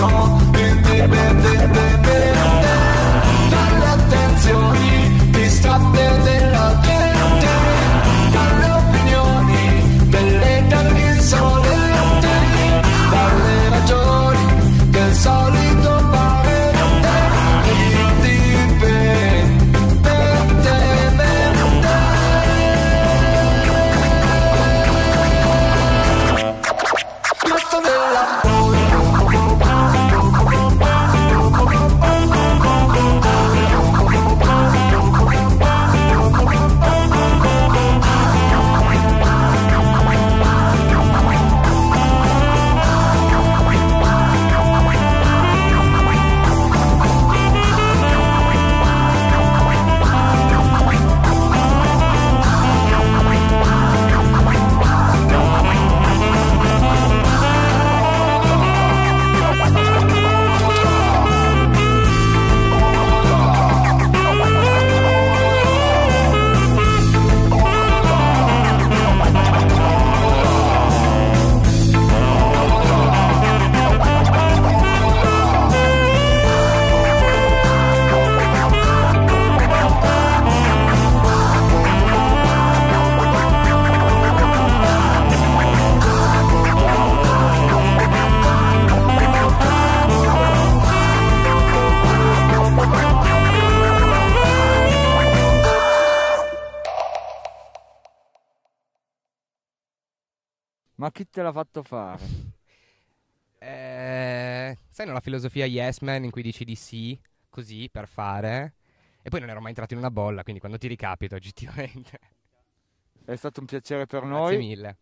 home. Ma chi te l'ha fatto fare? Eh, sai, no, la filosofia Yes Man in cui dici di sì, così, per fare. E poi non ero mai entrato in una bolla, quindi quando ti ricapito, oggettivamente. È stato un piacere per Grazie noi. mille.